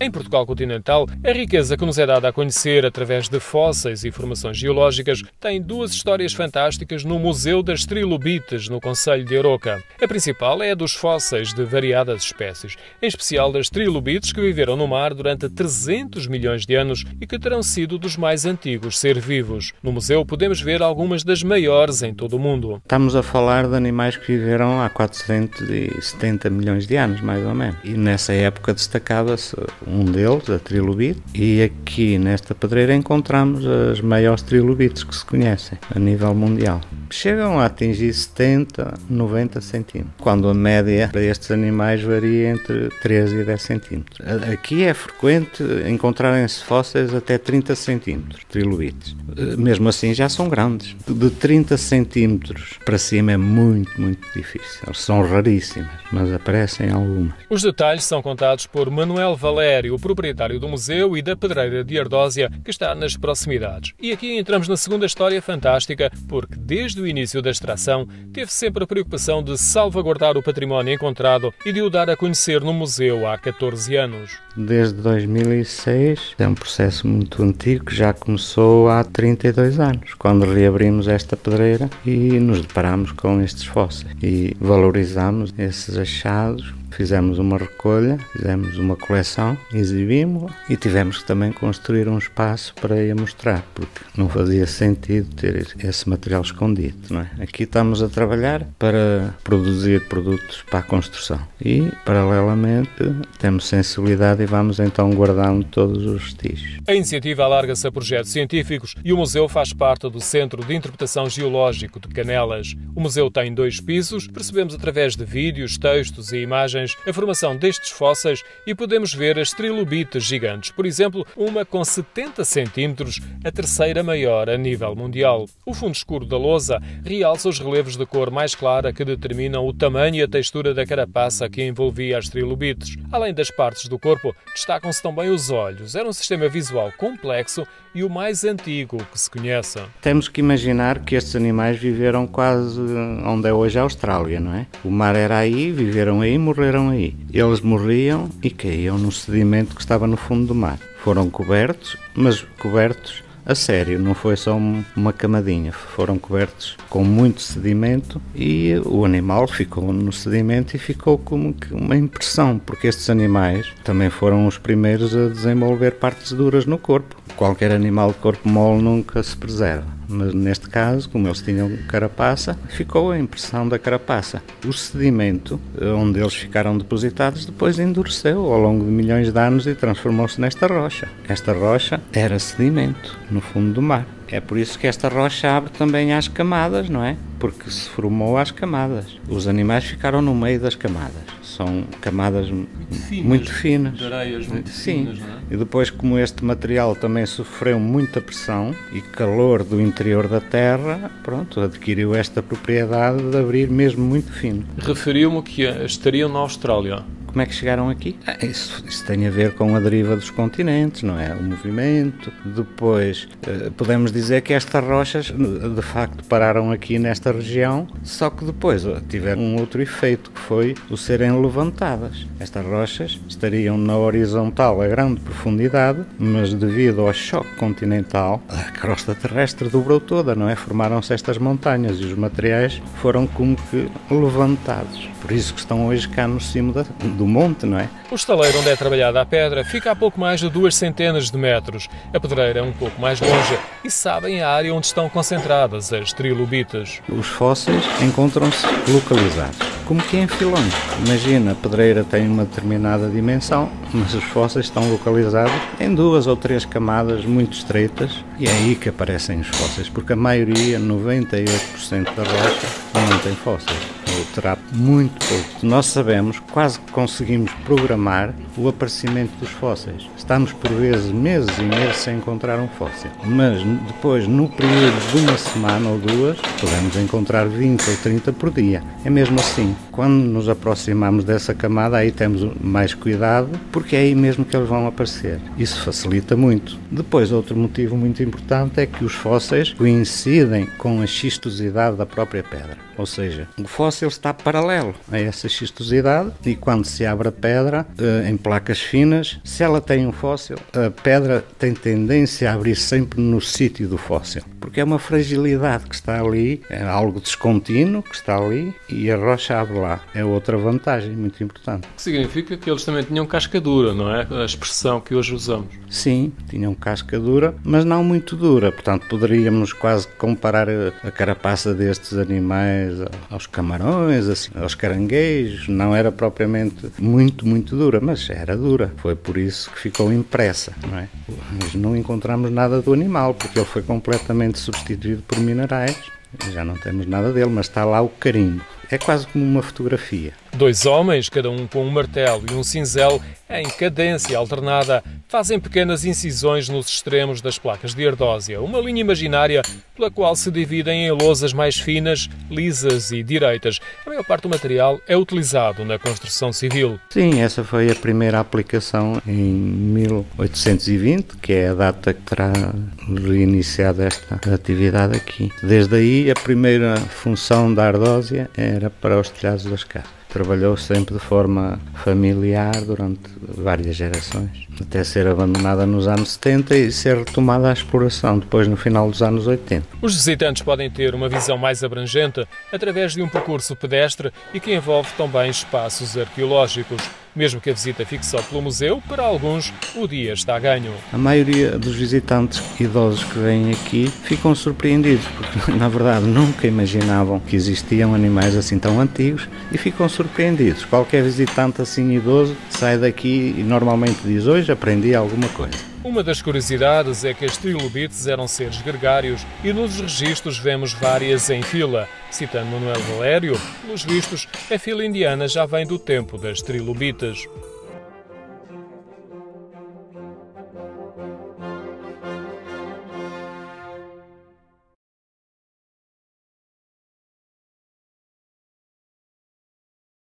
Em Portugal continental, a riqueza que nos é dada a conhecer através de fósseis e formações geológicas tem duas histórias fantásticas no Museu das Trilobites, no Conselho de Aroca. A principal é a dos fósseis de variadas espécies, em especial das trilobites que viveram no mar durante 300 milhões de anos e que terão sido dos mais antigos seres vivos. No museu podemos ver algumas das maiores em todo o mundo. Estamos a falar de animais que viveram há 470 milhões de anos, mais ou menos. E nessa época destacava-se um deles, a trilobite, e aqui nesta pedreira encontramos as maiores trilobites que se conhecem a nível mundial. Chegam a atingir 70, 90 centímetros, quando a média para estes animais varia entre 13 e 10 centímetros. Aqui é frequente encontrarem-se fósseis até 30 centímetros, trilobites. Mesmo assim já são grandes. De 30 centímetros para cima é muito, muito difícil. São raríssimas, mas aparecem algumas. Os detalhes são contados por Manuel Valério, o proprietário do museu e da pedreira de Ardósia, que está nas proximidades. E aqui entramos na segunda história fantástica, porque desde o início da extração teve sempre a preocupação de salvaguardar o património encontrado e de o dar a conhecer no museu há 14 anos. Desde 2006, é um processo muito antigo que já começou há 32 anos, quando reabrimos esta pedreira e nos deparamos com estes fósseis e valorizamos esses achados Fizemos uma recolha, fizemos uma coleção, exibimos e tivemos que também construir um espaço para ir mostrar, porque não fazia sentido ter esse material escondido. Não é? Aqui estamos a trabalhar para produzir produtos para a construção e, paralelamente, temos sensibilidade e vamos então guardando todos os vestígios. A iniciativa alarga-se a projetos científicos e o museu faz parte do Centro de Interpretação Geológico de Canelas. O museu tem dois pisos, percebemos através de vídeos, textos e imagens a formação destes fósseis e podemos ver as trilobites gigantes, por exemplo, uma com 70 centímetros, a terceira maior a nível mundial. O fundo escuro da lousa realça os relevos de cor mais clara que determinam o tamanho e a textura da carapaça que envolvia as trilobites. Além das partes do corpo, destacam-se também os olhos. Era um sistema visual complexo e o mais antigo que se conhece. Temos que imaginar que estes animais viveram quase onde é hoje a Austrália, não é? O mar era aí, viveram aí, morreram morreram aí. Eles morriam e caíam no sedimento que estava no fundo do mar. Foram cobertos, mas cobertos a sério, não foi só uma camadinha, foram cobertos com muito sedimento e o animal ficou no sedimento e ficou como que uma impressão, porque estes animais também foram os primeiros a desenvolver partes duras no corpo. Qualquer animal de corpo mole nunca se preserva mas neste caso, como eles tinham carapaça, ficou a impressão da carapaça. O sedimento onde eles ficaram depositados depois endureceu ao longo de milhões de anos e transformou-se nesta rocha. Esta rocha era sedimento no fundo do mar. É por isso que esta rocha abre também às camadas, não é? Porque se formou às camadas. Os animais ficaram no meio das camadas. São camadas muito finas, muito finas. de areias muito Sim. finas, não é? E depois, como este material também sofreu muita pressão e calor do interior da Terra, pronto, adquiriu esta propriedade de abrir mesmo muito fino. Referiu-me que estariam na Austrália. Como é que chegaram aqui? Ah, isso, isso, tem a ver com a deriva dos continentes, não é? O movimento. Depois, eh, podemos dizer que estas rochas, de facto, pararam aqui nesta região, só que depois tiveram um outro efeito, que foi o serem levantadas. Estas rochas estariam na horizontal a grande profundidade, mas devido ao choque continental, a crosta terrestre dobrou toda, não é? Formaram-se estas montanhas e os materiais foram como que levantados. Por isso que estão hoje cá no cimo da, do monte, não é? O estaleiro onde é trabalhada a pedra fica a pouco mais de duas centenas de metros. A pedreira é um pouco mais longe e sabem a área onde estão concentradas as trilobitas. Os fósseis encontram-se localizados, como que em filões. Imagina, a pedreira tem uma determinada dimensão, mas os fósseis estão localizados em duas ou três camadas muito estreitas e é aí que aparecem os fósseis, porque a maioria, 98% da rocha, não tem fósseis ou terá muito pouco. Nós sabemos, quase que conseguimos programar o aparecimento dos fósseis. Estamos por vezes meses e meses sem encontrar um fóssil, mas depois, no período de uma semana ou duas, podemos encontrar 20 ou 30 por dia. É mesmo assim. Quando nos aproximamos dessa camada, aí temos mais cuidado, porque é aí mesmo que eles vão aparecer. Isso facilita muito. Depois, outro motivo muito importante é que os fósseis coincidem com a xistosidade da própria pedra. Ou seja, o fóssil está paralelo a essa xistosidade e quando se abre a pedra eh, em placas finas, se ela tem um fóssil, a pedra tem tendência a abrir sempre no sítio do fóssil, porque é uma fragilidade que está ali, é algo descontínuo que está ali e a rocha abre lá. É outra vantagem muito importante. Que significa que eles também tinham casca dura, não é? A expressão que hoje usamos. Sim, tinham casca dura, mas não muito dura, portanto poderíamos quase comparar a carapaça destes animais aos camarões, assim, aos caranguejos. Não era propriamente muito, muito dura, mas era dura. Foi por isso que ficou impressa, não é? Mas não encontramos nada do animal, porque ele foi completamente substituído por minerais. Já não temos nada dele, mas está lá o carimbo. É quase como uma fotografia. Dois homens, cada um com um martelo e um cinzel, em cadência alternada, fazem pequenas incisões nos extremos das placas de ardósia, uma linha imaginária pela qual se dividem em lousas mais finas, lisas e direitas. A maior parte do material é utilizado na construção civil. Sim, essa foi a primeira aplicação em 1820, que é a data que terá reiniciado esta atividade aqui. Desde aí, a primeira função da ardósia era para os telhados das casas trabalhou sempre de forma familiar durante várias gerações, até ser abandonada nos anos 70 e ser retomada à exploração depois no final dos anos 80. Os visitantes podem ter uma visão mais abrangente através de um percurso pedestre e que envolve também espaços arqueológicos. Mesmo que a visita fique só pelo museu, para alguns o dia está a ganho. A maioria dos visitantes idosos que vêm aqui ficam surpreendidos, porque na verdade nunca imaginavam que existiam animais assim tão antigos e ficam surpreendidos. Qualquer visitante assim idoso sai daqui e normalmente diz: Hoje aprendi alguma coisa. Uma das curiosidades é que as trilobites eram seres gregários e nos registros vemos várias em fila. Citando Manuel Valério, pelos vistos, a fila indiana já vem do tempo das trilobites.